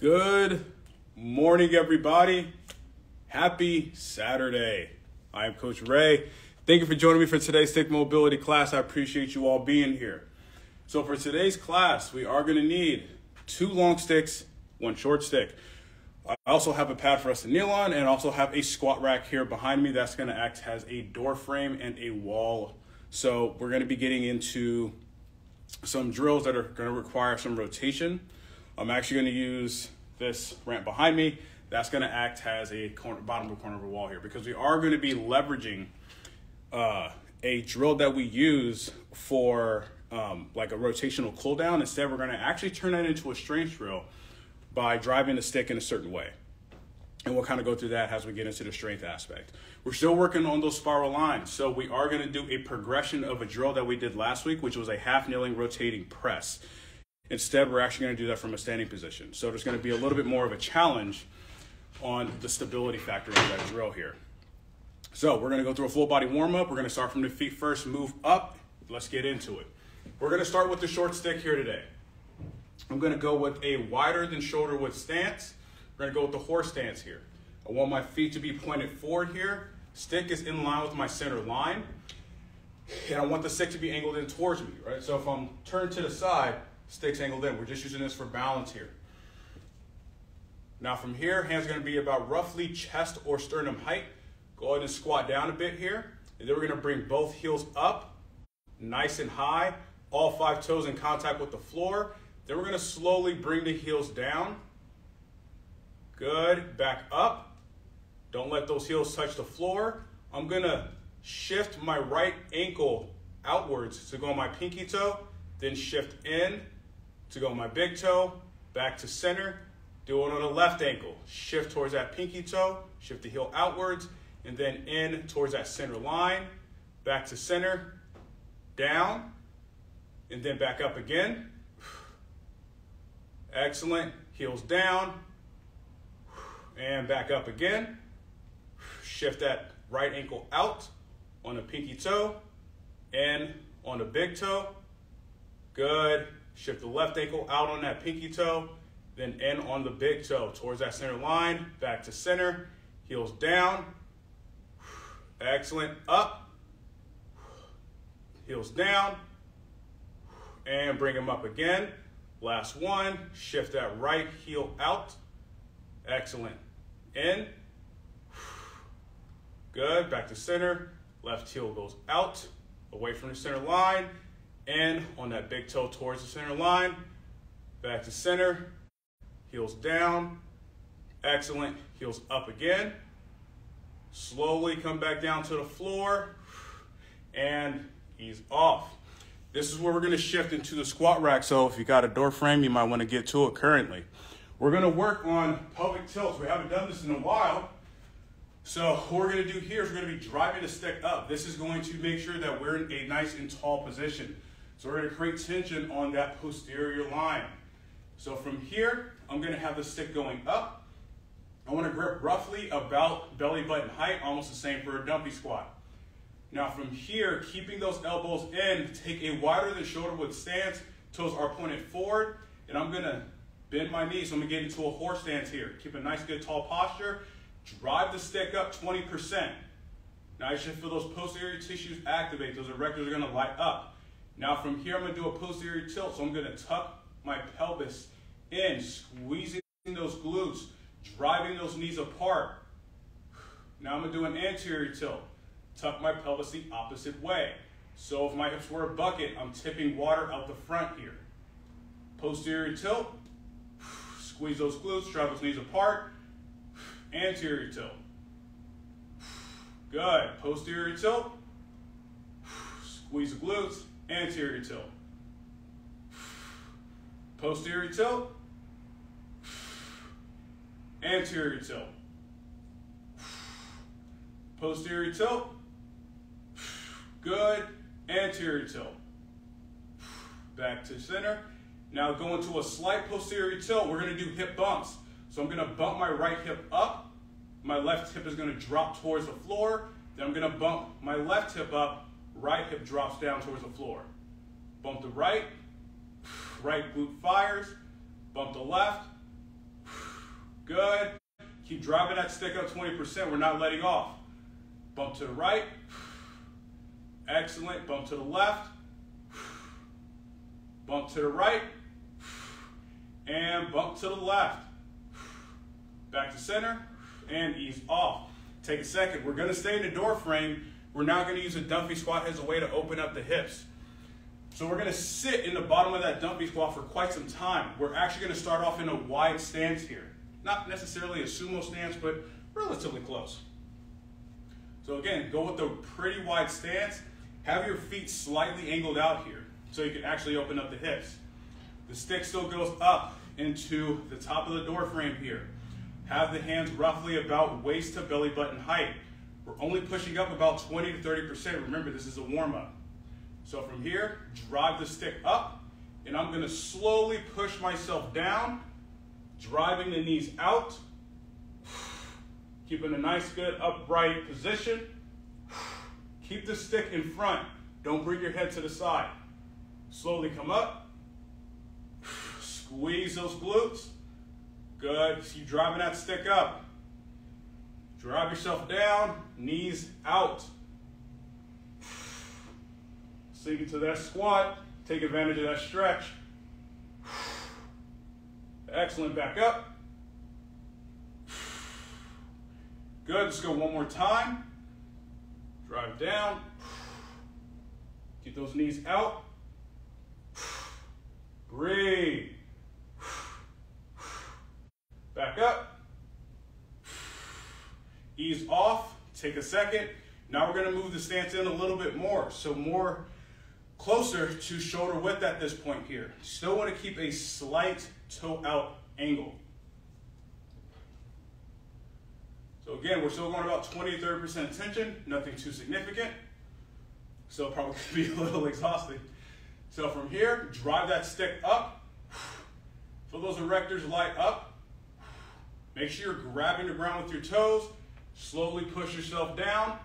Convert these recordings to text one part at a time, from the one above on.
Good morning, everybody. Happy Saturday. I am Coach Ray. Thank you for joining me for today's stick mobility class. I appreciate you all being here. So, for today's class, we are going to need two long sticks, one short stick. I also have a pad for us to kneel on and also have a squat rack here behind me that's going to act as a door frame and a wall. So, we're going to be getting into some drills that are going to require some rotation. I'm actually going to use this ramp behind me. That's going to act as a corner, bottom of corner of a wall here because we are going to be leveraging uh, a drill that we use for um, like a rotational cool down. Instead, we're going to actually turn that into a strength drill by driving the stick in a certain way. And we'll kind of go through that as we get into the strength aspect. We're still working on those spiral lines. So we are going to do a progression of a drill that we did last week, which was a half kneeling rotating press. Instead, we're actually going to do that from a standing position. So there's going to be a little bit more of a challenge on the stability factor of that drill here. So we're going to go through a full body warm up. We're going to start from the feet first, move up. Let's get into it. We're going to start with the short stick here today. I'm going to go with a wider than shoulder width stance. We're going to go with the horse stance here. I want my feet to be pointed forward here. Stick is in line with my center line. And I want the stick to be angled in towards me, right? So if I'm turned to the side, stick's angled in. We're just using this for balance here. Now from here, hands are gonna be about roughly chest or sternum height. Go ahead and squat down a bit here. And then we're gonna bring both heels up, nice and high, all five toes in contact with the floor. Then we're gonna slowly bring the heels down. Good, back up. Don't let those heels touch the floor. I'm gonna shift my right ankle outwards to go on my pinky toe, then shift in to go my big toe, back to center, do it on the left ankle. Shift towards that pinky toe, shift the heel outwards, and then in towards that center line, back to center, down, and then back up again. Excellent. Heels down, and back up again. Shift that right ankle out on the pinky toe, and on the big toe. Good. Shift the left ankle out on that pinky toe, then in on the big toe towards that center line, back to center, heels down. Excellent. Up, heels down, and bring them up again. Last one, shift that right heel out. Excellent. In. Good. Back to center. Left heel goes out, away from the center line, and on that big toe towards the center line. Back to center. Heels down. Excellent. Heels up again. Slowly come back down to the floor and ease off. This is where we're gonna shift into the squat rack. So if you got a door frame, you might wanna get to it currently. We're gonna work on pelvic tilts. We haven't done this in a while. So what we're gonna do here is we're gonna be driving the stick up. This is going to make sure that we're in a nice and tall position. So we're gonna create tension on that posterior line. So from here, I'm gonna have the stick going up. I wanna grip roughly about belly button height, almost the same for a Dunphy squat. Now from here, keeping those elbows in, take a wider than shoulder width stance, toes are pointed forward, and I'm gonna bend my knees. So I'm gonna get into a horse stance here. Keep a nice, good, tall posture. Drive the stick up 20%. Now you should feel those posterior tissues activate. Those erectors are gonna light up. Now from here, I'm gonna do a posterior tilt. So I'm gonna tuck my pelvis in, squeezing those glutes, driving those knees apart. Now I'm gonna do an anterior tilt. Tuck my pelvis the opposite way. So if my hips were a bucket, I'm tipping water out the front here. Posterior tilt, squeeze those glutes, drive those knees apart. Anterior tilt. Good. Posterior tilt, squeeze the glutes, anterior tilt. Posterior tilt, anterior tilt. Posterior tilt, good, anterior tilt. Back to center. Now go into a slight posterior tilt. We're gonna do hip bumps. So I'm gonna bump my right hip up. My left hip is gonna drop towards the floor. Then I'm gonna bump my left hip up. Right hip drops down towards the floor. Bump the right, right glute fires. Bump the left, Good. Keep driving that stick up 20%. We're not letting off. Bump to the right. Excellent. Bump to the left. Bump to the right. And bump to the left. Back to center and ease off. Take a second. We're to stay in the door frame. We're now going to use a Dunphy squat as a way to open up the hips. So we're going to sit in the bottom of that Dunphy squat for quite some time. We're actually going to start off in a wide stance here. Not necessarily a sumo stance, but relatively close. So again, go with a pretty wide stance. Have your feet slightly angled out here so you can actually open up the hips. The stick still goes up into the top of the door frame here. Have the hands roughly about waist to belly button height. We're only pushing up about 20 to 30%. Remember, this is a warm up. So from here, drive the stick up, and I'm gonna slowly push myself down, driving the knees out, keeping a nice, good upright position. Keep the stick in front. Don't bring your head to the side. Slowly come up, squeeze those glutes. Good. Keep driving that stick up. Drive yourself down, knees out. Sink into that squat. Take advantage of that stretch. Excellent. Back up. Good. Let's go one more time. Drive down. Keep those knees out. Breathe. Back up. Ease off. Take a second. Now we're going to move the stance in a little bit more. So more closer to shoulder width at this point here. Still want to keep a slight toe out angle. So again, we're still going about 20 30% tension, nothing too significant. So probably could be a little exhausting. So from here, drive that stick up. Feel those erectors light up. Make sure you're grabbing the ground with your toes. Slowly push yourself down.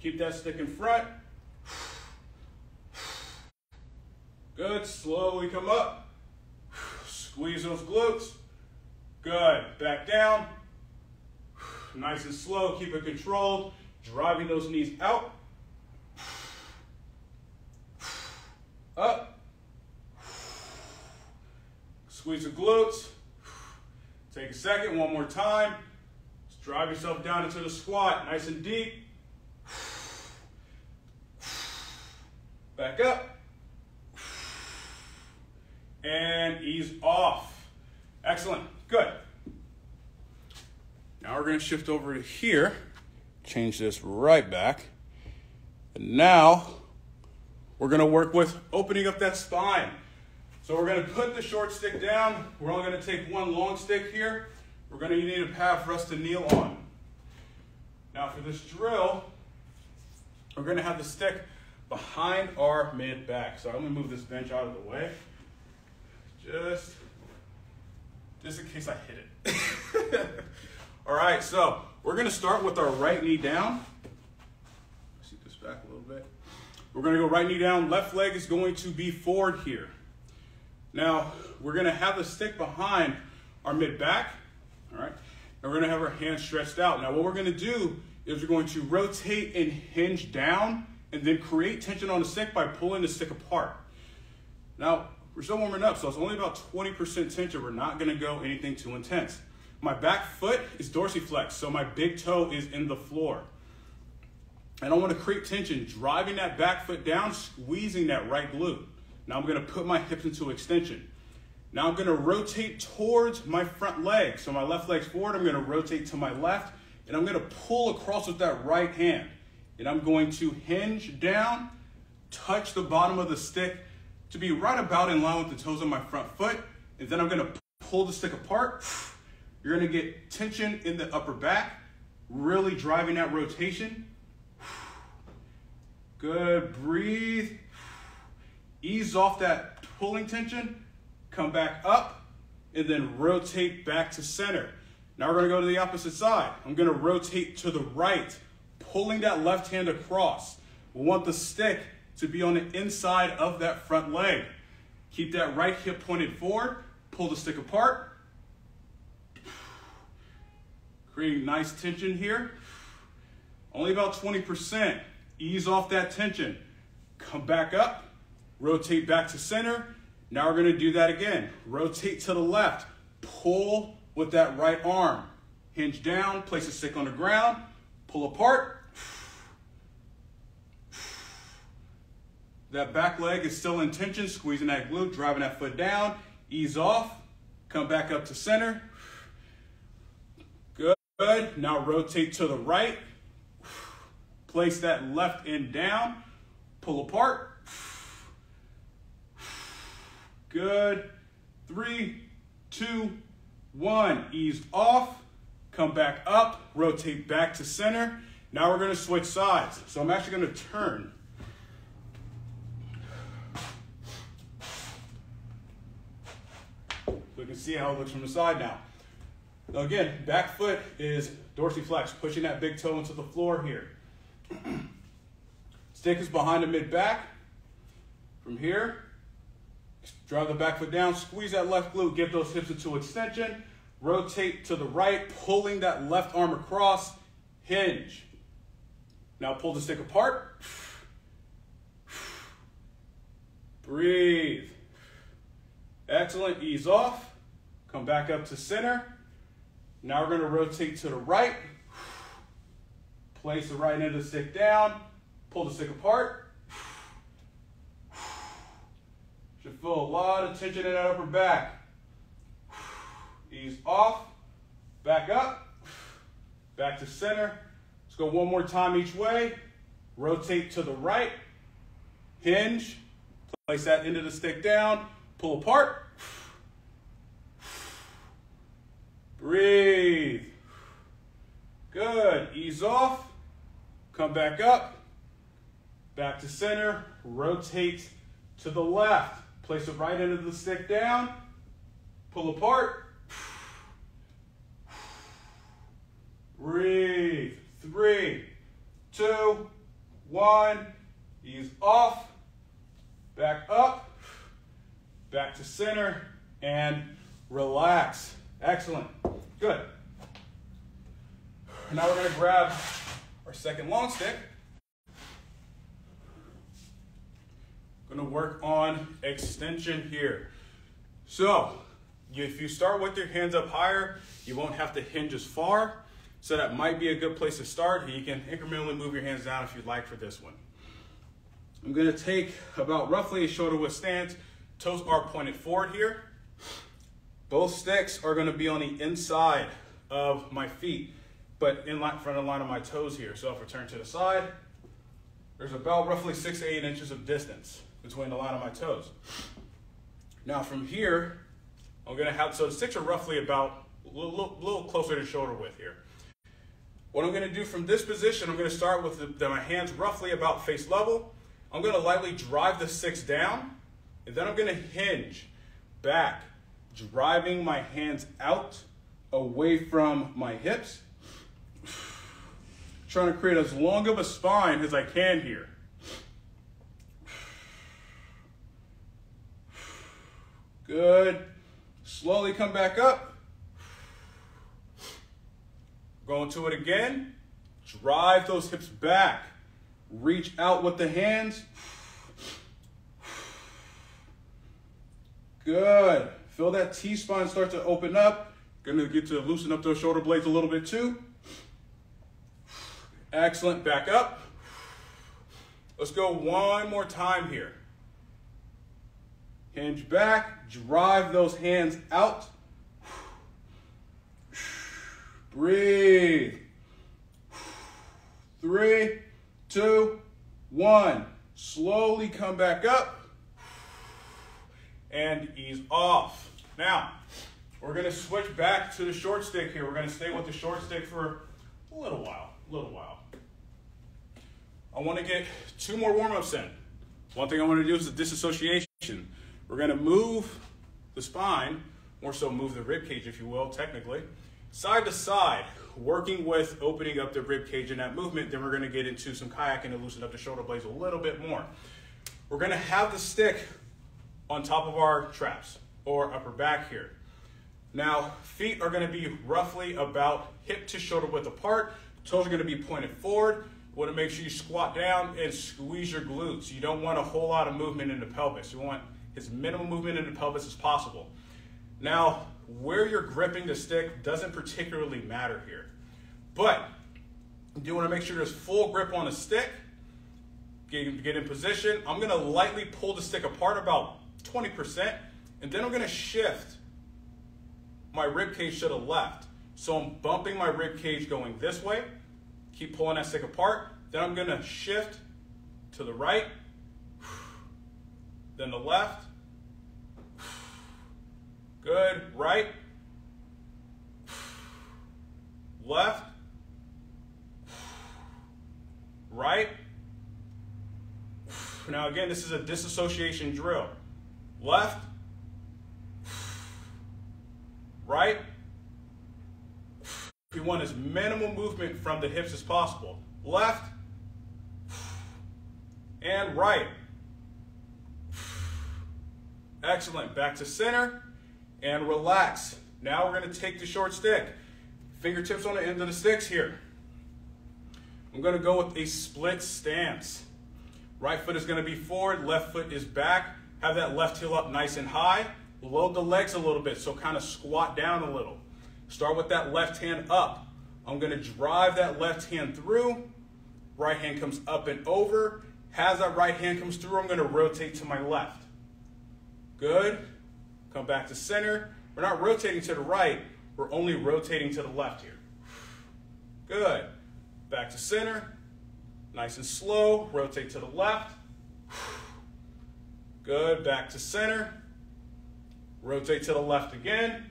Keep that stick in front. Good. Slowly come up. Squeeze those glutes. Good. Back down. Nice and slow. Keep it controlled. Driving those knees out. Up. Squeeze the glutes. Take a second, one more time. Just drive yourself down into the squat, nice and deep. Back up. And ease off. Excellent, good. Now we're gonna shift over to here, change this right back. And now we're gonna work with opening up that spine. So we're going to put the short stick down. We're only going to take one long stick here. We're going to need a pad for us to kneel on. Now for this drill, we're going to have the stick behind our mid back. So I'm going to move this bench out of the way. Just, just in case I hit it. All right, so we're going to start with our right knee down. Seat this back a little bit. We're going to go right knee down. Left leg is going to be forward here. Now, we're gonna have the stick behind our mid back, all right? And we're gonna have our hands stretched out. Now, what we're gonna do is we're going to rotate and hinge down and then create tension on the stick by pulling the stick apart. Now, we're still warming up, so it's only about 20% tension. We're not gonna go anything too intense. My back foot is dorsiflex, so my big toe is in the floor. And I wanna create tension, driving that back foot down, squeezing that right glute. Now I'm gonna put my hips into extension. Now I'm gonna rotate towards my front leg. So my left leg's forward, I'm gonna rotate to my left, and I'm gonna pull across with that right hand. And I'm going to hinge down, touch the bottom of the stick to be right about in line with the toes of my front foot. And then I'm gonna pull the stick apart. You're gonna get tension in the upper back, really driving that rotation. Good, breathe ease off that pulling tension, come back up, and then rotate back to center. Now we're gonna go to the opposite side. I'm gonna rotate to the right, pulling that left hand across. We want the stick to be on the inside of that front leg. Keep that right hip pointed forward, pull the stick apart. Creating nice tension here. Only about 20%. Ease off that tension. Come back up, rotate back to center. Now we're gonna do that again. Rotate to the left, pull with that right arm. Hinge down, place a stick on the ground, pull apart. That back leg is still in tension, squeezing that glute, driving that foot down. Ease off, come back up to center. Good. Now rotate to the right. Place that left end down, pull apart. Good. Three, two, one. Ease off, come back up, rotate back to center. Now we're gonna switch sides. So I'm actually gonna turn. So We can see how it looks from the side now. Now again, back foot is dorsiflex, pushing that big toe into the floor here. Stick is behind the mid back. From here, drive the back foot down, squeeze that left glute, give those hips into extension, rotate to the right, pulling that left arm across, hinge. Now pull the stick apart. Breathe. Excellent, ease off. Come back up to center. Now we're gonna rotate to the right. Place the right end of the stick down. Pull the stick apart. Feel a lot of tension in that upper back. Ease off. Back up. Back to center. Let's go one more time each way. Rotate to the right. Hinge. Place that end of the stick down. Pull apart. Breathe. Good. Ease off. Come back up. Back to center. Rotate to the left. Place the right end of the stick down. Pull apart. Breathe. Three, two, one. Ease off. Back up. Back to center. And relax. Excellent. Good. Now we're going to grab our second long stick. To work on extension here. So, if you start with your hands up higher, you won't have to hinge as far. So that might be a good place to start. You can incrementally move your hands down if you'd like for this one. I'm going to take about roughly a shoulder width stance. Toes are pointed forward here. Both sticks are going to be on the inside of my feet, but in line, front of the line of my toes here. So if I turn to the side, there's about roughly six to eight inches of distance between the line of my toes. Now from here, I'm gonna have, so the sticks are roughly about a little, little closer to shoulder width here. What I'm gonna do from this position, I'm gonna start with the, the, my hands roughly about face level. I'm gonna lightly drive the sticks down, and then I'm gonna hinge back, driving my hands out away from my hips. Trying to create as long of a spine as I can here. Good. Slowly come back up. Going to it again. Drive those hips back. Reach out with the hands. Good. Feel that T-spine start to open up. Gonna get to loosen up those shoulder blades a little bit too. Excellent, back up. Let's go one more time here. Hinge back, drive those hands out. Breathe. Three, two, one. Slowly come back up and ease off. Now, we're gonna switch back to the short stick here. We're gonna stay with the short stick for a little while, a little while. I wanna get two more warm-ups in. One thing I wanna do is the disassociation. We're gonna move the spine, more so move the rib cage, if you will, technically, side to side, working with opening up the rib cage in that movement. Then we're gonna get into some kayaking to loosen up the shoulder blades a little bit more. We're gonna have the stick on top of our traps. or upper back here. Now, feet are gonna be roughly about hip to shoulder width apart. Toes are gonna be pointed forward. You wanna make sure you squat down and squeeze your glutes. You don't want a whole lot of movement in the pelvis. You want as minimal movement in the pelvis as possible. Now, where you're gripping the stick doesn't particularly matter here. But you do wanna make sure there's full grip on the stick. Get, get in position. I'm gonna lightly pull the stick apart about 20%, and then I'm gonna shift my rib cage to the left. So I'm bumping my rib cage going this way, keep pulling that stick apart, then I'm gonna shift to the right, then the left, good, right, left, right. Now again, this is a disassociation drill. Left, right? We want as minimal movement from the hips as possible. Left and right. Excellent. Back to center and relax. Now we're going to take the short stick. Fingertips on the end of the sticks here. I'm going to go with a split stance. Right foot is going to be forward, left foot is back. Have that left heel up nice and high. Load the legs a little bit, so kind of squat down a little. Start with that left hand up. I'm gonna drive that left hand through. Right hand comes up and over. As that right hand comes through, I'm gonna rotate to my left. Good. Come back to center. We're not rotating to the right, we're only rotating to the left here. Good. Back to center. Nice and slow. Rotate to the left. Good. Back to center. Rotate to the left again.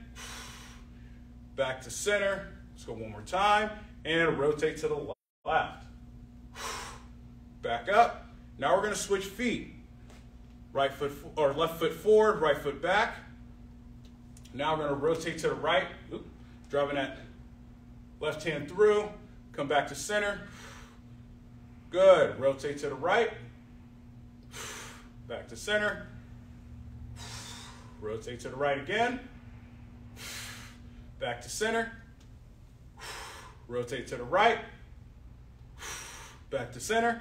Back to center. Let's go one more time. And rotate to the left. Back up. Now we're going to switch feet. Right foot or left foot forward, right foot back. Now we're going to rotate to the right. Oop, driving that left hand through. Come back to center. Good. Rotate to the right. Back to center. Rotate to the right again. Back to center. Rotate to the right. Back to center.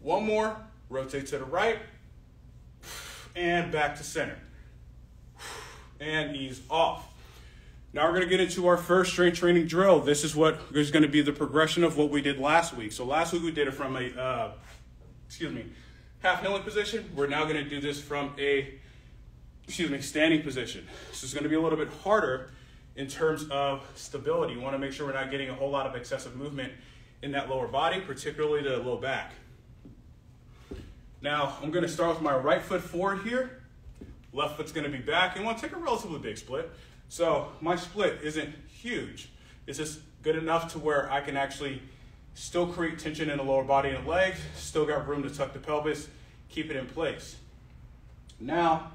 One more. Rotate to the right. And back to center. And ease off. Now we're going to get into our first strength training drill. This is what is going to be the progression of what we did last week. So last week we did it from a, uh, excuse me, half kneeling position. We're now going to do this from a excuse me, standing position. So it's going to be a little bit harder in terms of stability. You want to make sure we're not getting a whole lot of excessive movement in that lower body, particularly the low back. Now, I'm going to start with my right foot forward here. Left foot's going to be back. And want to take a relatively big split. So my split isn't huge. It's just good enough to where I can actually still create tension in the lower body and legs, still got room to tuck the pelvis, keep it in place. Now,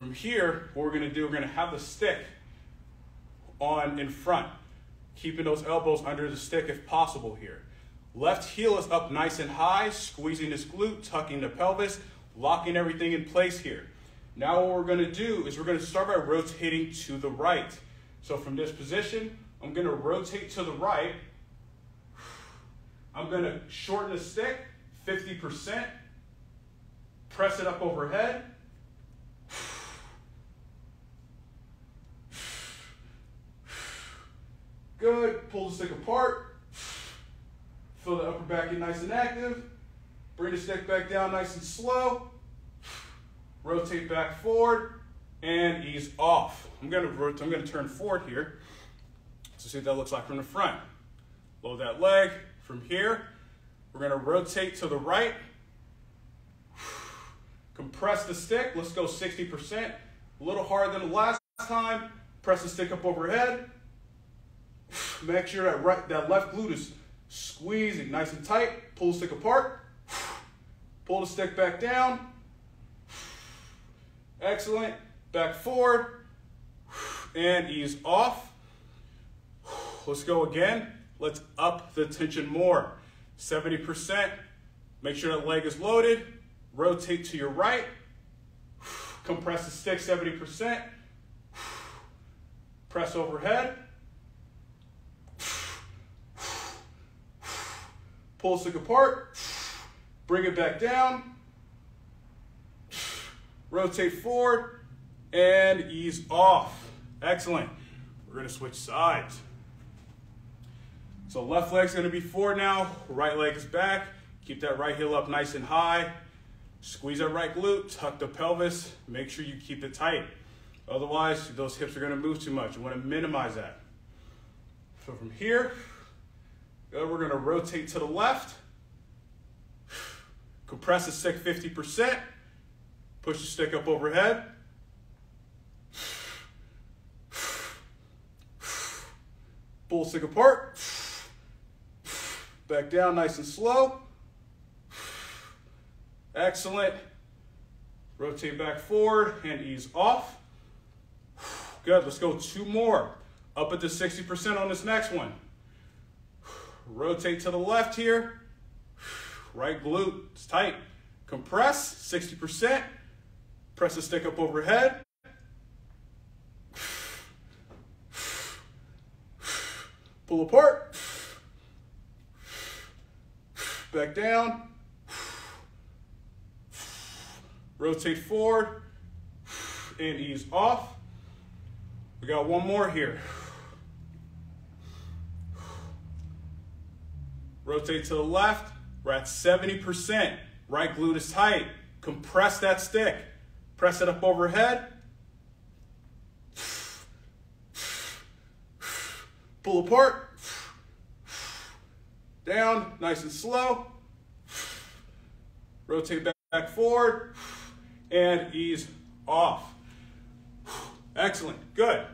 from here, what we're gonna do, we're gonna have the stick on in front, keeping those elbows under the stick if possible here. Left heel is up nice and high, squeezing this glute, tucking the pelvis, locking everything in place here. Now what we're gonna do is we're gonna start by rotating to the right. So from this position, I'm gonna rotate to the right. I'm gonna shorten the stick 50%, press it up overhead, Good. Pull the stick apart. Feel the upper back get nice and active. Bring the stick back down nice and slow. Rotate back forward and ease off. I'm gonna I'm gonna turn forward here to see what that looks like from the front. Load that leg from here. We're gonna rotate to the right. Compress the stick. Let's go 60%. A little harder than the last time. Press the stick up overhead. Make sure that right, that left glute is squeezing nice and tight. Pull the stick apart. Pull the stick back down. Excellent. Back forward. And ease off. Let's go again. Let's up the tension more. 70%. Make sure that leg is loaded. Rotate to your right. Compress the stick 70%. Press overhead. Pull stick apart. Bring it back down. Rotate forward and ease off. Excellent. We're gonna switch sides. So left leg's gonna be forward now, right leg is back. Keep that right heel up nice and high. Squeeze that right glute, tuck the pelvis, make sure you keep it tight. Otherwise, those hips are gonna move too much. You wanna minimize that. So from here, uh, we're gonna rotate to the left, compress the stick 50%, push the stick up overhead, pull stick apart, back down nice and slow, Excellent. Rotate back forward and ease off. Good, let's go two more. Up at the 60% on this next one. Rotate to the left here. Right glute, it's tight. Compress, 60%. Press the stick up overhead. Pull apart. Back down. Rotate forward and ease off. We got one more here. Rotate to the left. We're at 70%. Right glute is tight. Compress that stick. Press it up overhead. Pull apart. Down, nice and slow. Rotate back forward and ease off. Excellent, good.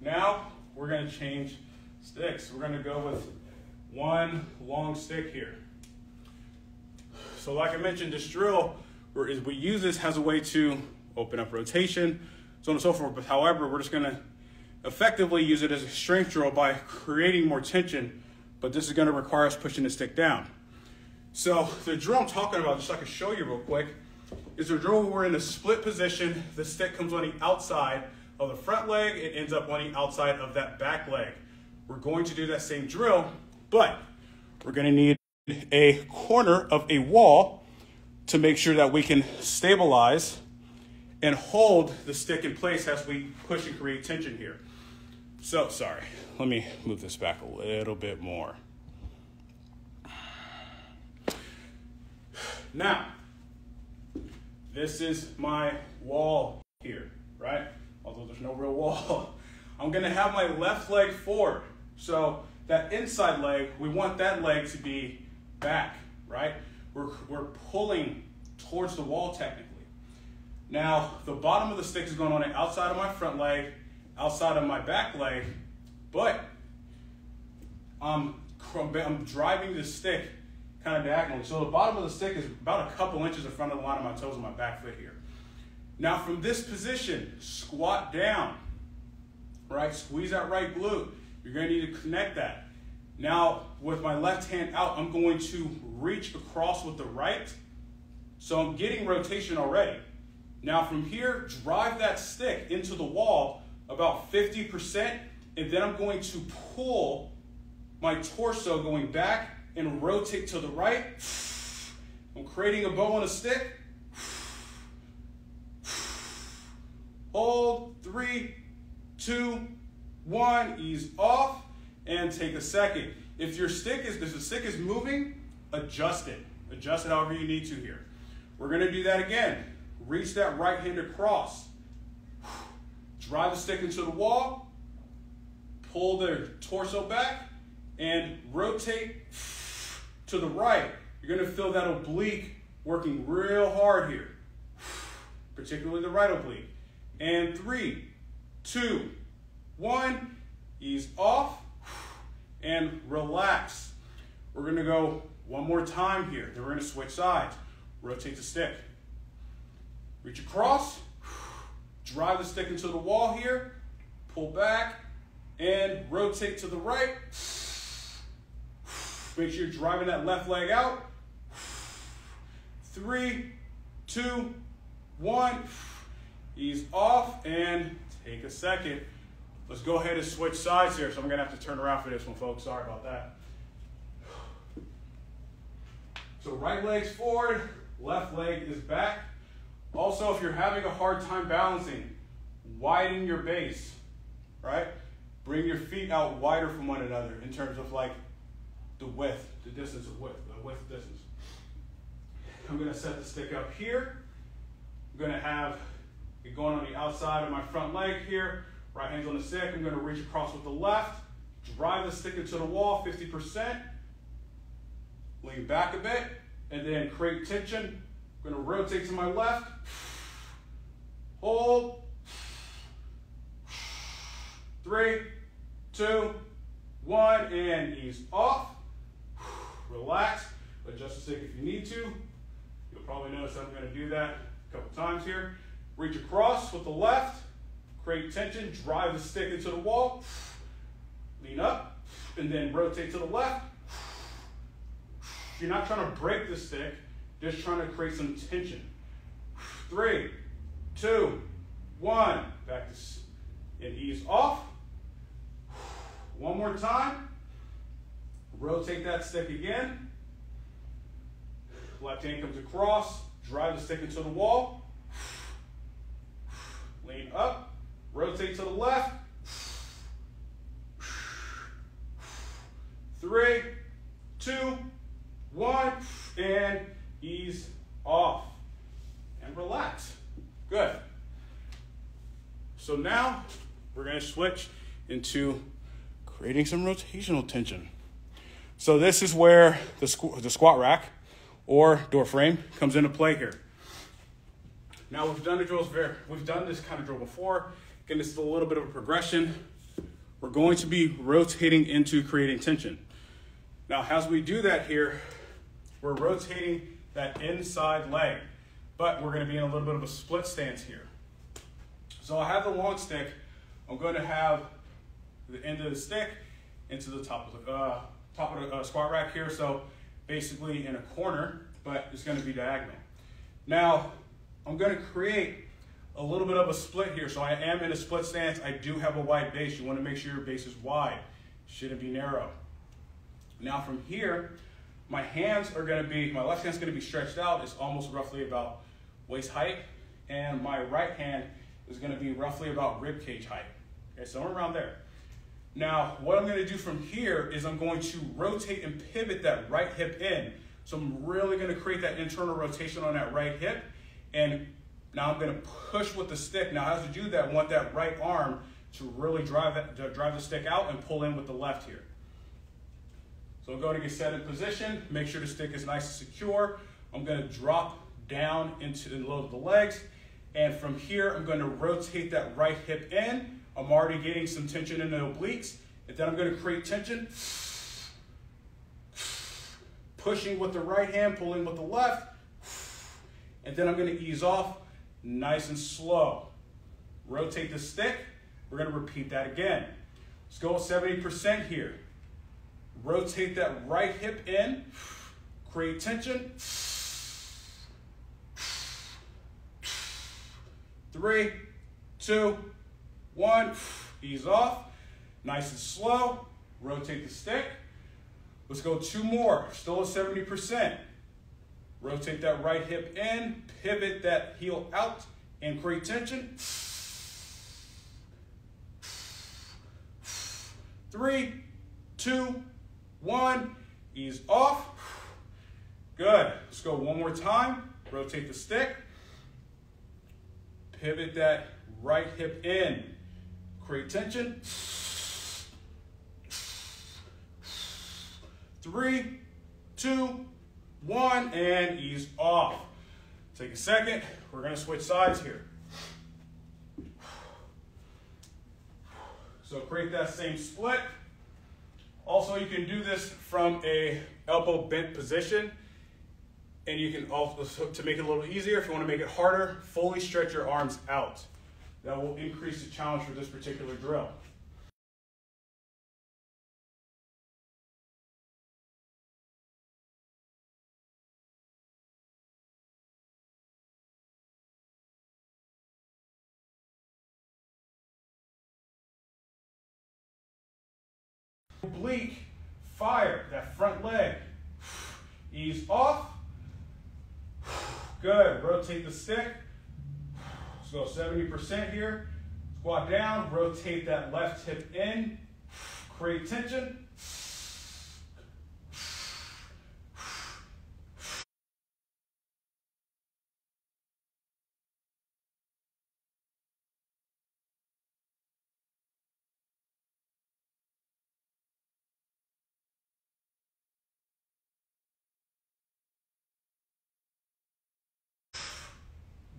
Now we're gonna change sticks. We're gonna go with one long stick here. So like I mentioned, this drill, we use this as a way to open up rotation, so on and so forth. But however, we're just gonna effectively use it as a strength drill by creating more tension, but this is gonna require us pushing the stick down. So the drill I'm talking about, just so I can show you real quick, is a drill where we're in a split position. The stick comes on the outside of the front leg. It ends up on the outside of that back leg. We're going to do that same drill, but we're gonna need a corner of a wall to make sure that we can stabilize and hold the stick in place as we push and create tension here. So, sorry, let me move this back a little bit more. Now, this is my wall here, right? Although there's no real wall. I'm gonna have my left leg forward. So that inside leg, we want that leg to be back, right? We're, we're pulling towards the wall technically. Now, the bottom of the stick is going on the outside of my front leg, outside of my back leg, but I'm, I'm driving the stick kind of diagonally. So the bottom of the stick is about a couple inches in front of the line of my toes on my back foot here. Now from this position, squat down, right? Squeeze that right glute. You're gonna need to connect that. Now with my left hand out, I'm going to reach across with the right. So I'm getting rotation already. Now from here, drive that stick into the wall about 50%, and then I'm going to pull my torso going back and rotate to the right. I'm creating a bow on a stick. Hold, three, two, one, ease off, and take a second. If your stick is, if the stick is moving, adjust it. Adjust it however you need to here. We're gonna do that again. Reach that right hand across. Drive the stick into the wall, pull the torso back, and rotate to the right, you're gonna feel that oblique working real hard here, particularly the right oblique. And three, two, one, ease off and relax. We're gonna go one more time here. Then we're gonna switch sides. Rotate the stick. Reach across, drive the stick into the wall here, pull back, and rotate to the right. Make sure you're driving that left leg out. Three, two, one, ease off, and take a second. Let's go ahead and switch sides here. So I'm gonna have to turn around for this one, folks. Sorry about that. So right leg's forward, left leg is back. Also, if you're having a hard time balancing, widen your base, right? Bring your feet out wider from one another in terms of like the width, the distance of width, the width distance. I'm gonna set the stick up here. I'm gonna have it going on the outside of my front leg here. Right hand's on the stick. I'm gonna reach across with the left, drive the stick into the wall 50%, lean back a bit, and then create tension. I'm gonna rotate to my left, hold, three, two, one, and ease off. Relax, adjust the stick if you need to. You'll probably notice I'm gonna do that a couple times here. Reach across with the left, create tension, drive the stick into the wall, lean up, and then rotate to the left. You're not trying to break the stick, just trying to create some tension. Three, two, one. Back to and ease off. One more time. Rotate that stick again. Left hand comes across, drive the stick into the wall. Lean up, rotate to the left. Three, two, one, and ease off. And relax. Good. So now we're going to switch into creating some rotational tension. So this is where the, squ- the squat rack or door frame comes into play here. Now we've done the drills very, we've done this kind of drill before. Again, this is a little bit of a progression. We're going to be rotating into creating tension. Now, as we do that here, we're rotating that inside leg, but we're gonna be in a little bit of a split stance here. So I have the long stick. I'm gonna have the end of the stick into the top of the, uh, top of the uh, squat rack here. So basically in a corner, but it's gonna be diagonal. Now, I'm gonna create a little bit of a split here. So I am in a split stance. I do have a wide base. You wanna make sure your base is wide. Shouldn't be narrow. Now from here, my hands are gonna be, my left hand's gonna be stretched out. It's almost roughly about waist height. And my right hand is gonna be roughly about rib cage height. Okay, somewhere around there. Now, what I'm gonna do from here is I'm going to rotate and pivot that right hip in. So I'm really gonna create that internal rotation on that right hip. And now I'm gonna push with the stick. Now, as to do that, I want that right arm to really drive, that, to drive the stick out and pull in with the left here. So going to get set in position, make sure the stick is nice and secure. I'm going to drop down into the low of the legs. And from here, I'm going to rotate that right hip in. I'm already getting some tension in the obliques. And then I'm going to create tension. Pushing with the right hand, pulling with the left. And then I'm going to ease off nice and slow. Rotate the stick. We're going to repeat that again. Let's go 70% here. Rotate that right hip in, create tension. Three, two, one, ease off. Nice and slow. Rotate the stick. Let's go two more, still at 70%. Rotate that right hip in, pivot that heel out, and create tension. Three, two, one, ease off. Good. Let's go one more time. Rotate the stick. Pivot that right hip in. Create tension. Three, two, one, and ease off. Take a second. We're going to switch sides here. So create that same split. Also, you can do this from a elbow bent position. And you can also, to make it a little easier, if you want to make it harder, fully stretch your arms out. That will increase the challenge for this particular drill. Oblique, fire, that front leg. Ease off. Good, rotate the stick. So 70% here. Squat down, rotate that left hip in. Create tension.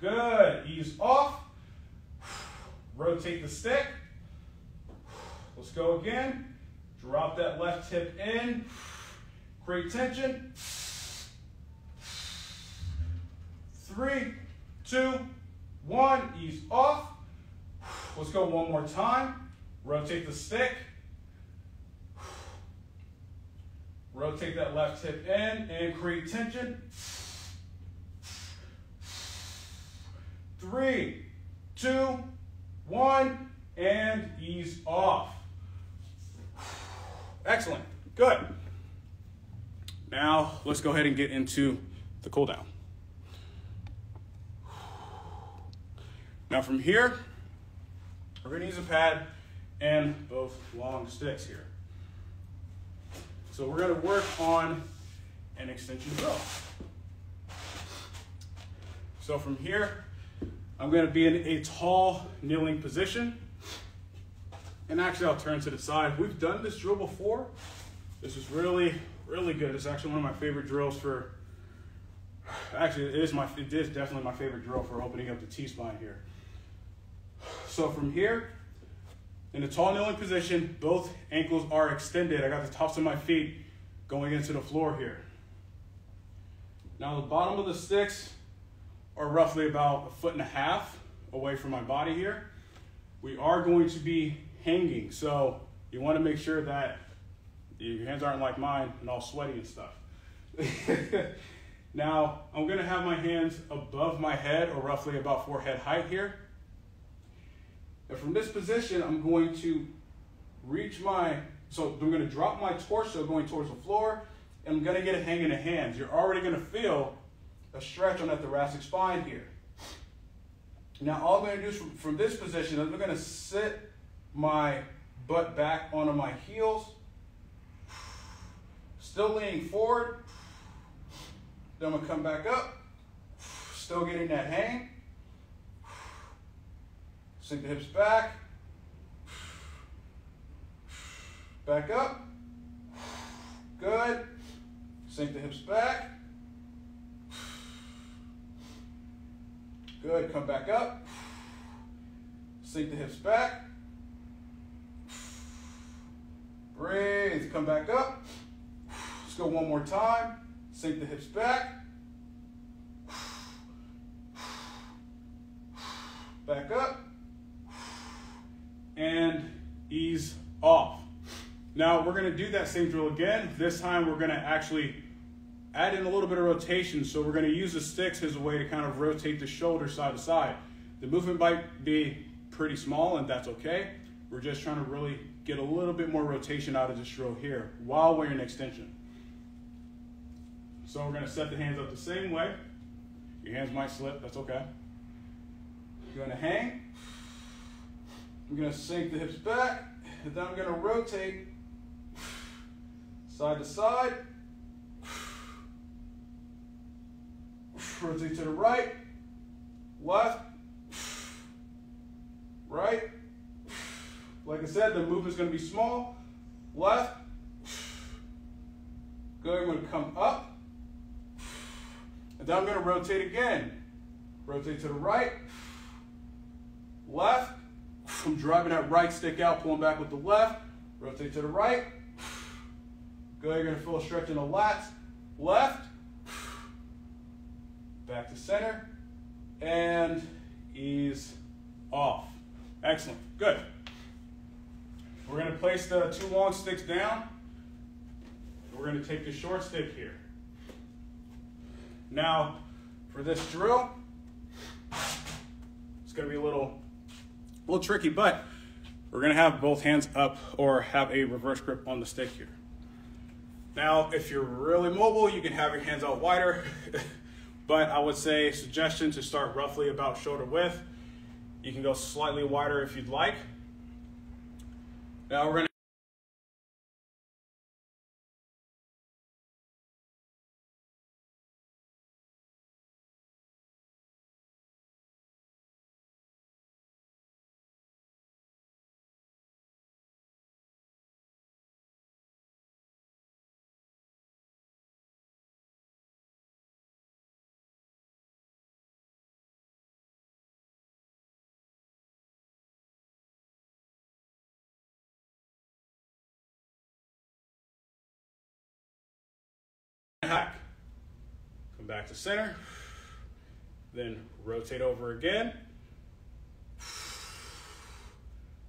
Good. Ease off. Rotate the stick. Let's go again. Drop that left hip in. Create tension. Three, two, one. Ease off. Let's go one more time. Rotate the stick. Rotate that left hip in and create tension. Three, two, one, and ease off. Excellent. Good. Now let's go ahead and get into the cool down. Now from here, we're to use a pad and both long sticks here. So we're going to work on an extension drill. So from here, I'm to be in a tall kneeling position. And actually, I'll turn to the side. We've done this drill before. This is really, really good. It's actually one of my favorite drills for, actually, it is, my, it is definitely my favorite drill for opening up the T-spine here. So from here, in a tall kneeling position, both ankles are extended. I got the tops of my feet going into the floor here. Now the bottom of the sticks are roughly about a foot and a half away from my body here. We are going to be hanging, so you want to make sure that your hands aren't like mine and all sweaty and stuff. now, I'm going to have my hands above my head or roughly about forehead height here. And from this position, I'm going to reach my, so I'm going to drop my torso going towards the floor, and I'm going to get a hang in the hands. You're already going to feel a stretch on that thoracic spine here. Now all I'm going to do is from, from this position is I'm going to sit my butt back onto my heels, still leaning forward. Then I'm going to come back up, still getting that hang. Sink the hips back, back up. Good. Sink the hips back. Good, come back up. Sink the hips back. Breathe, come back up. Let's go one more time. Sink the hips back. Back up. And ease off. Now we're gonna do that same drill again. This time we're gonna actually add in a little bit of rotation. So we're going to use the sticks as a way to kind of rotate the shoulder side to side. The movement might be pretty small and that's okay. We're just trying to really get a little bit more rotation out of this drill here while we're in extension. So we're going to set the hands up the same way. Your hands might slip, that's okay. You're going to hang. I'm going to sink the hips back, and then I'm going to rotate side to side. Rotate to the right, left, right. Like I said, the movement's gonna be small, left, good, I'm gonna come up, and then I'm gonna rotate again. Rotate to the right, left, I'm driving that right stick out, pulling back with the left, rotate to the right, good, you're gonna feel a stretch in the lats, left, back to center, and ease off. Excellent, good. We're gonna place the two long sticks down. We're gonna take the short stick here. Now, for this drill, it's gonna be a little, a little tricky, but we're gonna have both hands up or have a reverse grip on the stick here. Now, if you're really mobile, you can have your hands out wider, but I would say suggestion to start roughly about shoulder width. You can go slightly wider if you'd like. Now we're gonna back to center. Then rotate over again.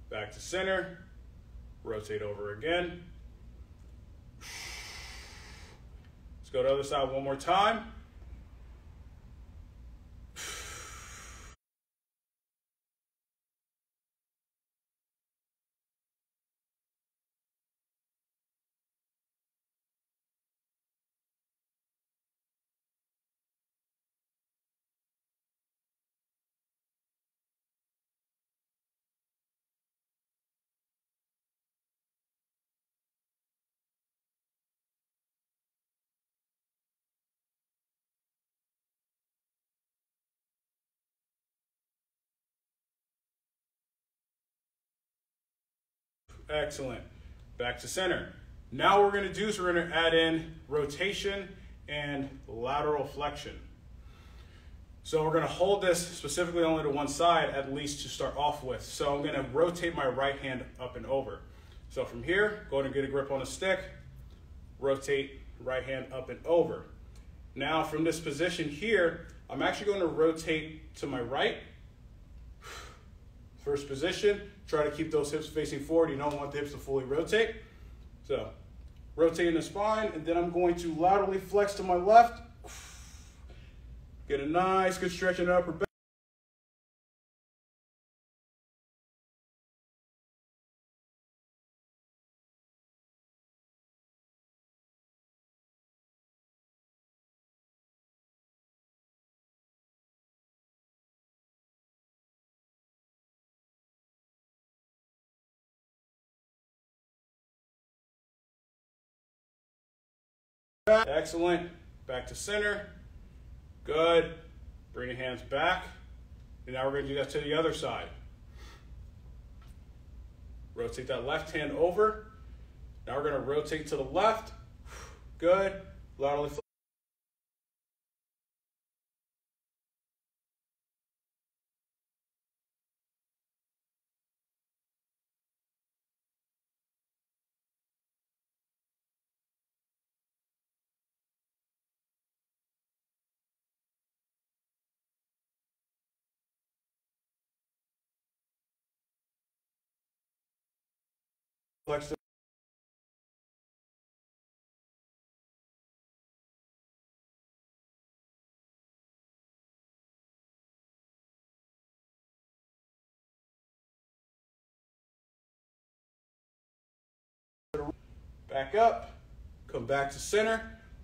Back to center. Rotate over again. Let's go to the other side one more time. Excellent. Back to center. Now what we're gonna do is we're gonna add in rotation and lateral flexion. So we're gonna hold this specifically only to one side at least to start off with. So I'm gonna rotate my right hand up and over. So from here, go ahead and get a grip on the stick, rotate right hand up and over. Now from this position here, I'm actually gonna rotate to my right. First position, Try to keep those hips facing forward. You don't want the hips to fully rotate. So rotating the spine, and then I'm going to laterally flex to my left. Get a nice good stretch in the upper back. Excellent. Back to center. Good. Bring your hands back. And now we're going to do that to the other side. Rotate that left hand over. Now we're going to rotate to the left. Good. Laterally Back up, come back to center.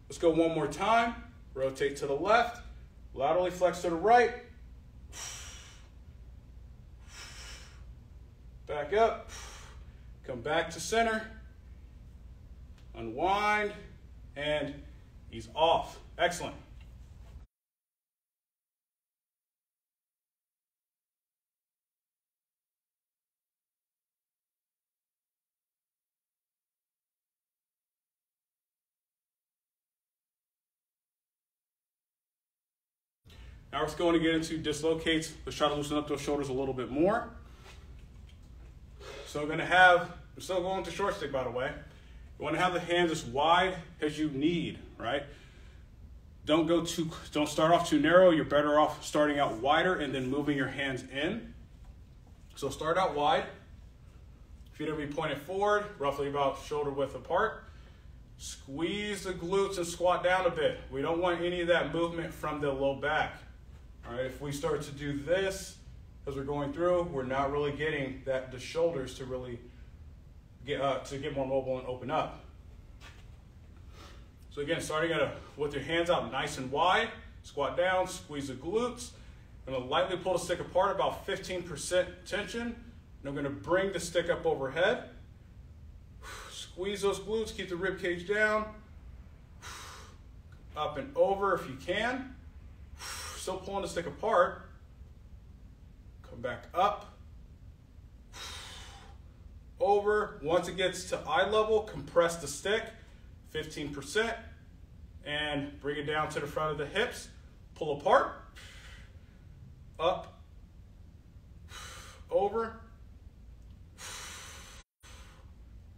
Let's go one more time. Rotate to the left, laterally flex to the right. Back up. Come back to center, unwind, and he's off. Excellent. Now we're going to get into dislocates. Let's try to loosen up those shoulders a little bit more. So we're gonna have, we're still going to short stick by the way. You wanna have the hands as wide as you need, right? Don't go too, don't start off too narrow. You're better off starting out wider and then moving your hands in. So start out wide. Feet will be pointed forward, roughly about shoulder width apart. Squeeze the glutes and squat down a bit. We don't want any of that movement from the low back. All right, if we start to do this, as we're going through, we're not really getting that the shoulders to really get uh, to get more mobile and open up. So again, starting at a, with your hands out nice and wide, squat down, squeeze the glutes. I'm gonna lightly pull the stick apart, about 15% tension. And I'm gonna bring the stick up overhead. Squeeze those glutes, keep the rib cage down. Up and over if you can. Still pulling the stick apart. Come back up. Over. Once it gets to eye level, compress the stick, 15%, and bring it down to the front of the hips. Pull apart. Up. Over.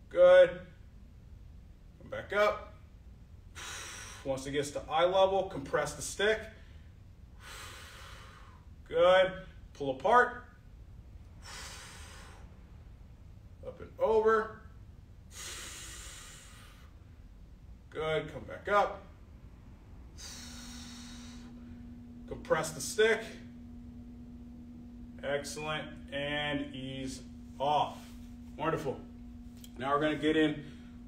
Good. Come back up. Once it gets to eye level, compress the stick. Good. Pull apart. Up and over. Good. Come back up. Compress the stick. Excellent. And ease off. Wonderful. Now we're going to get in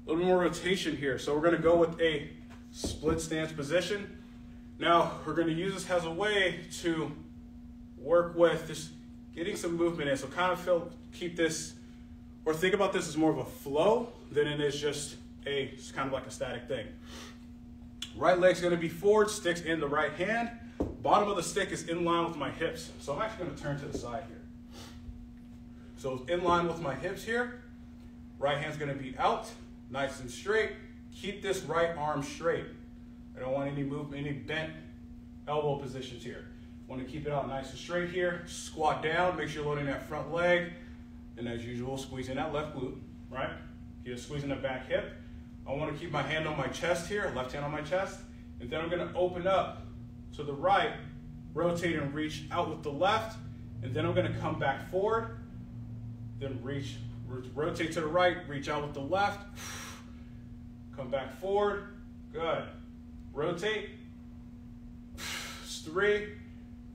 a little more rotation here. So we're going to go with a split stance position. Now we're going to use this as a way to work with just getting some movement in. So kind of feel, keep this, or think about this as more of a flow than it is just a, it's kind of like a static thing. Right leg's gonna be forward, sticks in the right hand. Bottom of the stick is in line with my hips. So I'm actually gonna turn to the side here. So it's in line with my hips here. Right hand's gonna be out, nice and straight. Keep this right arm straight. I don't want any movement, any bent elbow positions here. Want to keep it out nice and straight here. Squat down, make sure you're loading that front leg. And as usual, squeezing that left glute, right? You're squeezing the back hip. I want to keep my hand on my chest here, left hand on my chest. And then I'm going to open up to the right, rotate and reach out with the left. And then I'm going to come back forward, then reach, rotate to the right, reach out with the left. Come back forward. Good. Rotate. Three,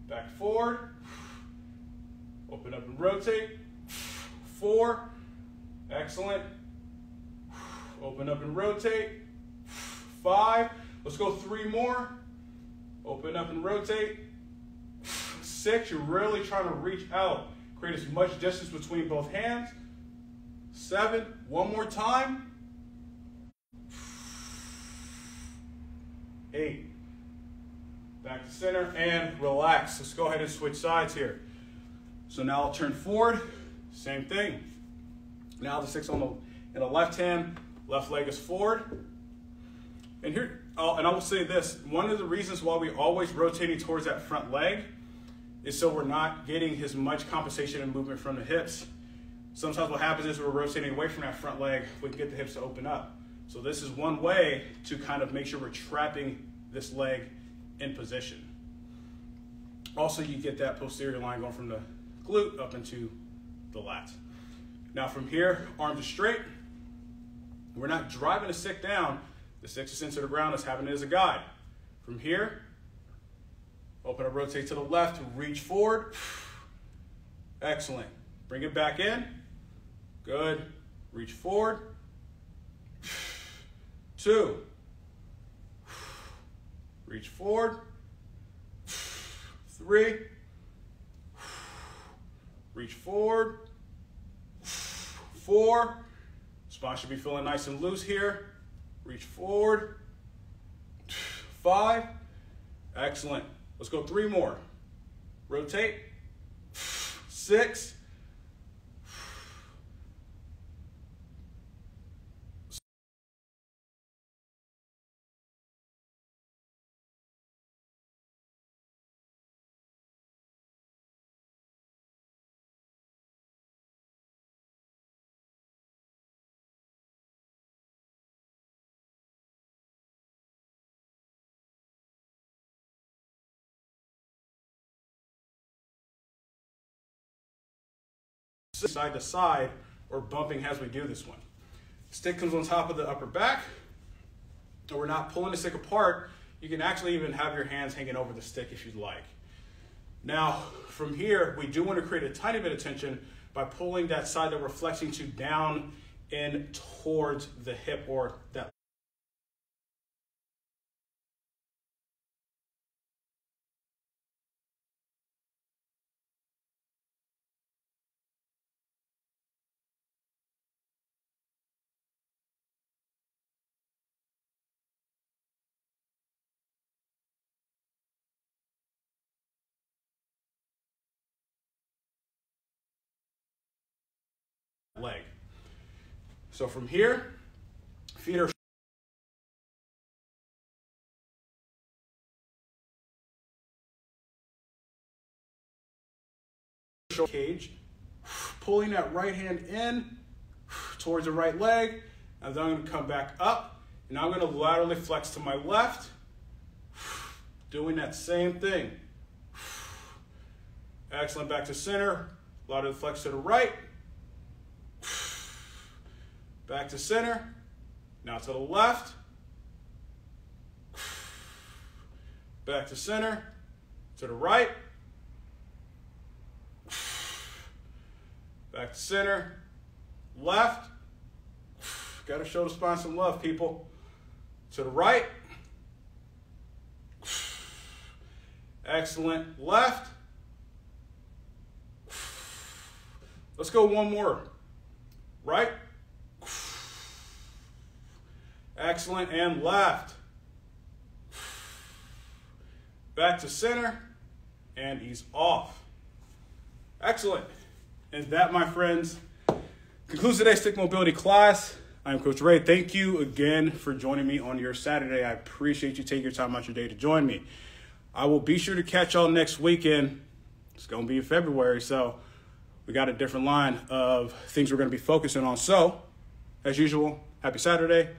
back forward, open up and rotate, four, excellent, open up and rotate, five, let's go three more, open up and rotate, six, you're really trying to reach out, create as much distance between both hands, seven, one more time, eight, Back to center and relax. Let's go ahead and switch sides here. So now I'll turn forward, same thing. Now the six on the, in the left hand, left leg is forward. And here, and I will say this, one of the reasons why we always rotating towards that front leg is so we're not getting as much compensation and movement from the hips. Sometimes what happens is we're rotating away from that front leg, we get the hips to open up. So this is one way to kind of make sure we're trapping this leg in position. Also, you get that posterior line going from the glute up into the lat. Now from here, arms are straight. We're not driving the stick down. The stick is into the ground, it's having it as a guide. From here, open up, rotate to the left, reach forward. Excellent. Bring it back in. Good. Reach forward. Two. Reach forward. Three. Reach forward. Four. Spine should be feeling nice and loose here. Reach forward. Five. Excellent. Let's go three more. Rotate. Six. Side to side or bumping as we do this one. Stick comes on top of the upper back, and we're not pulling the stick apart. You can actually even have your hands hanging over the stick if you'd like. Now, from here, we do want to create a tiny bit of tension by pulling that side that we're flexing to down in towards the hip or that So from here, feet are cage, pulling that right hand in towards the right leg, and then I'm to come back up, and I'm to laterally flex to my left, doing that same thing. Excellent, back to center, laterally flex to the right, Back to center. Now to the left. Back to center. To the right. Back to center. Left. Got to show the spine some love, people. To the right. Excellent. Left. Let's go one more. Right. Excellent. And left. Back to center. And he's off. Excellent. And that, my friends, concludes today's stick mobility class. I'm Coach Ray. Thank you again for joining me on your Saturday. I appreciate you taking your time out your day to join me. I will be sure to catch y'all next weekend. It's going to be in February, so we got a different line of things we're going to be focusing on. So, as usual, happy Saturday.